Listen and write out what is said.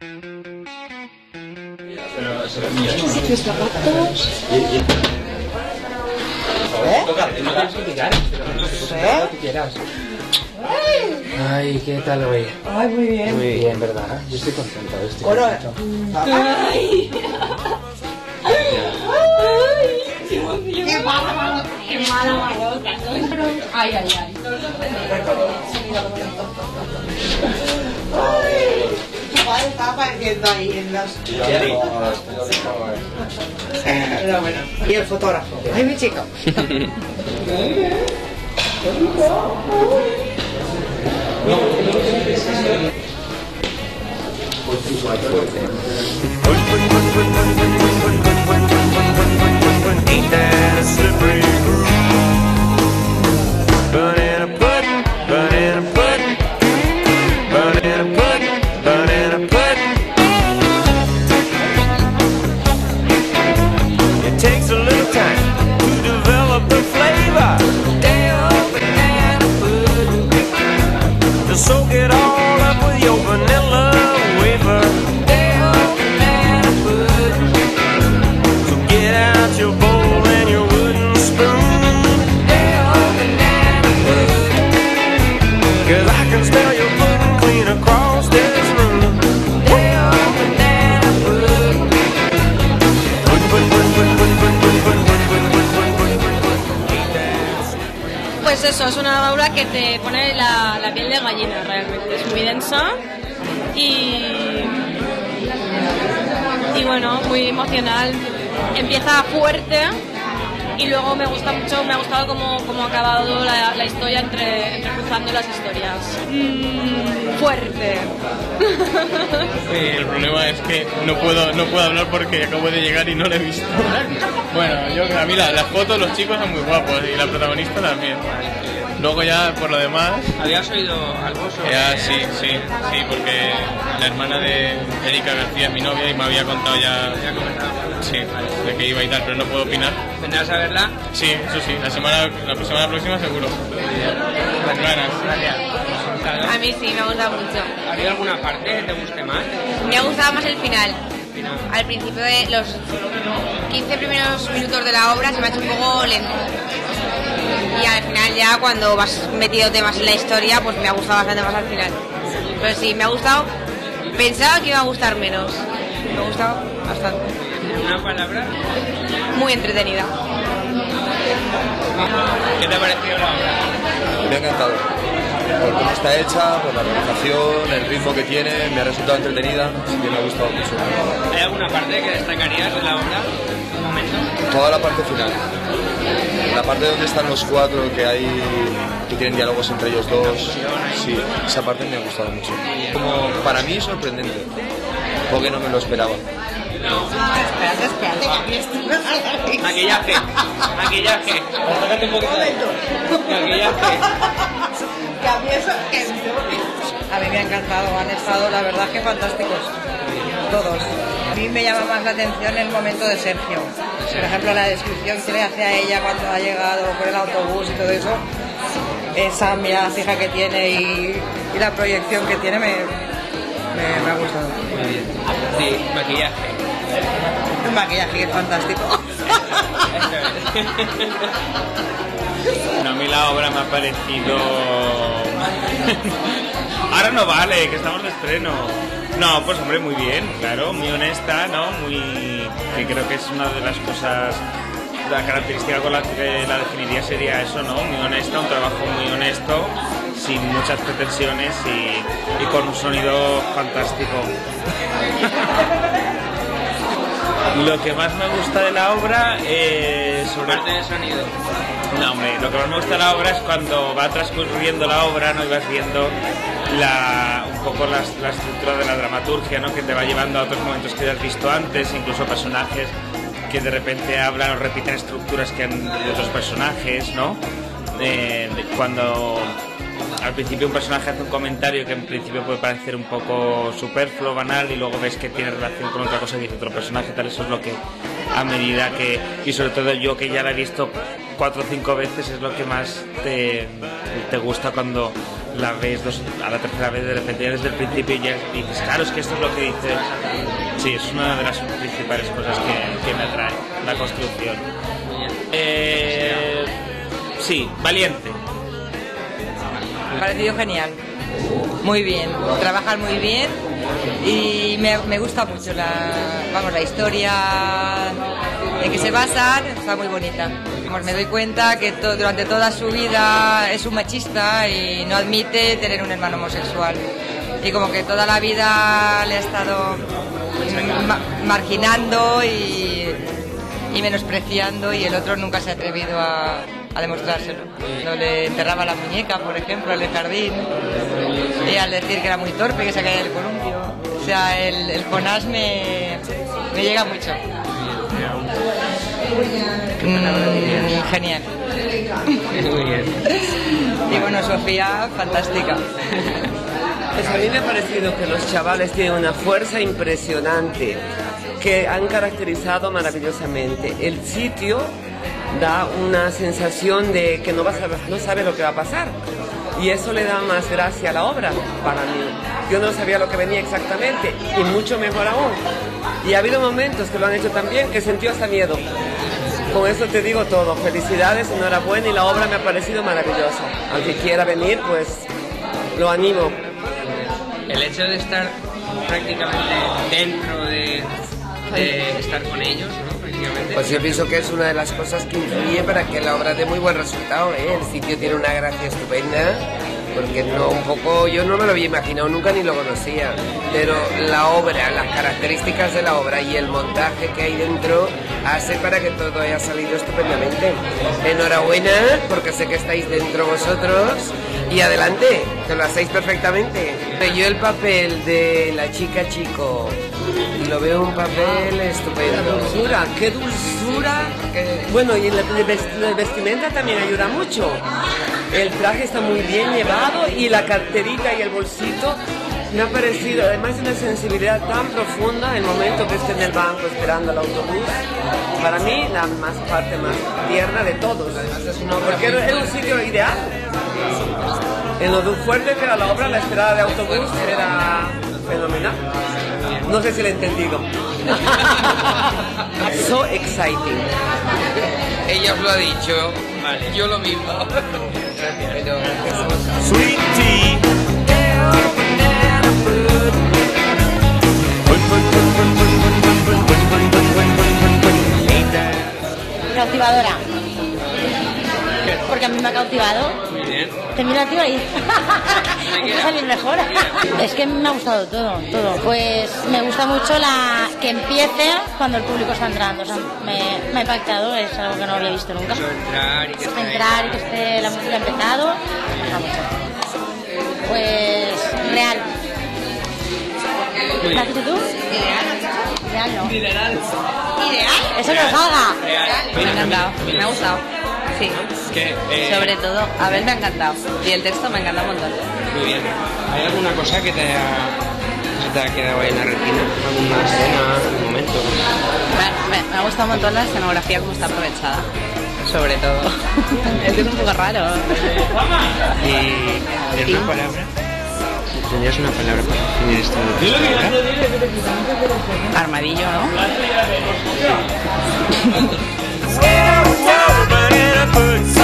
Ay, ¿qué tal hoy? Ay, muy bien. Muy bien, ¿verdad? Yo estoy contento. Estoy Hola. contento. Ay. Qué mala. Qué mala ay, ay. Ay. Chaval, estaba apareciendo ahí en los... Pero bueno. Y el fotógrafo. Ay, mi chico. Pues eso, es una levadura que te pone la piel de gallina realmente. Es muy densa y. Y bueno, muy emocional. Empieza fuerte, y luego me gusta mucho, me ha gustado cómo, cómo ha acabado la, la historia entre, entre cruzando las historias. Mm, fuerte. Eh, el problema es que no puedo, no puedo hablar porque acabo de llegar y no lo he visto. Bueno, yo, a mí la- las fotos, los chicos son muy guapos y la protagonista también. Luego ya por lo demás, ¿Habías oído algo sobre ya sí, sí, sí, porque la hermana de Erika García es mi novia y me había contado ya, sí, de que iba y tal, pero no puedo opinar. ¿Vendrás a verla? Sí, eso sí, la semana, la semana próxima seguro. Ganas. A mí sí, me ha gustado mucho. ¿Había alguna parte que te guste más? Me ha gustado más el final. Final. Al principio de los 15 primeros minutos de la obra se me ha hecho un poco lento. Y al final ya cuando vas metido temas en la historia, pues me ha gustado bastante más al final. Pero sí, me ha gustado. Pensaba que iba a gustar menos. Me ha gustado bastante. ¿En una palabra? Muy entretenida. ¿Qué te ha parecido la obra? Me ha encantado. Por cómo está hecha, por la realización, el ritmo que tiene, me ha resultado entretenida y me ha gustado mucho. ¿Hay alguna parte que destacarías de la obra? Un momento. Toda la parte final. Parte donde están los cuatro, que hay que tienen diálogos entre ellos dos. Sí, esa parte me ha gustado mucho. Como para mí sorprendente, porque no me lo esperaba. Espérate, espérate. Maquillaje. Maquillaje. Acércate un poquito. Maquillaje. Que a mí eso... A mí me ha encantado, han estado la verdad que fantásticos. Todos. A mí me llama más la atención el momento de Sergio. Por ejemplo, la descripción que le hace a ella cuando ha llegado por el autobús y todo eso. Esa mirada fija que tiene y, y la proyección que tiene me, me, me ha gustado. Muy bien. Sí, maquillaje. El maquillaje que es fantástico. No, a mí la obra me ha parecido... Ahora no vale, que estamos de estreno. No, pues hombre, muy bien, claro, muy honesta, ¿no? Muy... que creo que es una de las cosas... La característica con la que la definiría sería eso, ¿no? Muy honesta, un trabajo muy honesto, sin muchas pretensiones y, y con un sonido fantástico. Lo que más me gusta de la obra es sobre Parte de sonido. no, hombre, lo que más me gusta de la obra es cuando va transcurriendo la obra, ¿no? Y vas viendo la, un poco la, la estructura de la dramaturgia, ¿no? Que te va llevando a otros momentos que ya has visto antes, incluso personajes que de repente hablan o repiten estructuras que han de otros personajes, ¿no? Eh, cuando al principio un personaje hace un comentario que en principio puede parecer un poco superfluo, banal, y luego ves que tiene relación con otra cosa que dice otro personaje, tal, eso es lo que a medida que, y sobre todo yo que ya la he visto cuatro o cinco veces, es lo que más te, te gusta cuando la ves dos, a la tercera vez de repente desde el principio ya dices, claro, es que esto es lo que dice. Sí, es una de las principales cosas que, me atrae, la construcción. Eh, sí, valiente. Me ha parecido genial. Muy bien, trabajan muy bien y me, me gusta mucho la, vamos, la historia en que se basan, está muy bonita. Vamos, me doy cuenta que durante toda su vida es un machista y no admite tener un hermano homosexual. Y como que toda la vida le ha estado ma- marginando y, menospreciando y el otro nunca se ha atrevido a, demostrárselo. No le enterraba la muñeca, por ejemplo, en el jardín. Y al decir que era muy torpe, que se caía del columpio. O sea, el, el Jonás me llega mucho. Mm, genial. Muy bien. Y bueno, Sofía, fantástica. Pues a mí me ha parecido que los chavales tienen una fuerza impresionante, que han caracterizado maravillosamente. El sitio da una sensación de que no, vas a, no sabe lo que va a pasar. Y eso le da más gracia a la obra para mí. Yo no sabía lo que venía exactamente, y mucho mejor aún. Y ha habido momentos que lo han hecho tan bien que sentió hasta miedo. Con eso te digo todo. Felicidades, enhorabuena y la obra me ha parecido maravillosa. Al que quiera venir, pues lo animo. El hecho de estar prácticamente dentro de, de estar con ellos, ¿no? Prácticamente. Pues yo pienso que es una de las cosas que influye para que la obra dé muy buen resultado. ¿eh? El sitio tiene una gracia estupenda, porque no un poco, yo no me lo había imaginado nunca ni lo conocía, pero la obra, las características de la obra y el montaje que hay dentro hace para que todo haya salido estupendamente. Enhorabuena, porque sé que estáis dentro vosotros. Y adelante, que lo hacéis perfectamente. Yo el papel de la chica chico lo veo un papel estupendo. dulzura, qué dulzura. Bueno, y la vestimenta también ayuda mucho. El traje está muy bien llevado y la carterita y el bolsito me ha parecido, además una sensibilidad tan profunda el momento que esté en el banco esperando el autobús. Para mí, la más parte más tierna de todos. Porque era un sitio ideal. En lo fuerte que era la obra, la esperada de autobús era fenomenal. No sé si lo he entendido. so exciting. Ella os lo ha dicho, yo lo mismo. Sweet tea. Cautivadora. Porque a mí me ha cautivado. Muy bien. Termina tío ahí. Puede salir mejor. Es que me ha gustado todo, todo. Pues me gusta mucho la que empiece cuando el público está entrando. O sea, me, me ha impactado, es algo que no había visto nunca. Entrar y que esté. Entrar y que esté la música empezado. Pues real. ¿La has tú? Ideal. Ideal no. Mineral. Ideal. Eso no salga. Real. Me ha encantado, me ha gustado. Sí, Que, eh, sobre todo, a ver, me ha encantado. Y el texto me encanta un montón. Muy bien. ¿Hay alguna cosa que te haya, se te haya quedado ahí en la retina? ¿Alguna escena, algún momento? Me, me- me ha gustado un montón la escenografía como está aprovechada. Sobre todo. es que es un poco raro. Y ¿tienes una palabra? ¿Tendrías una palabra para definir esta? Armadillo, ¿no? birds.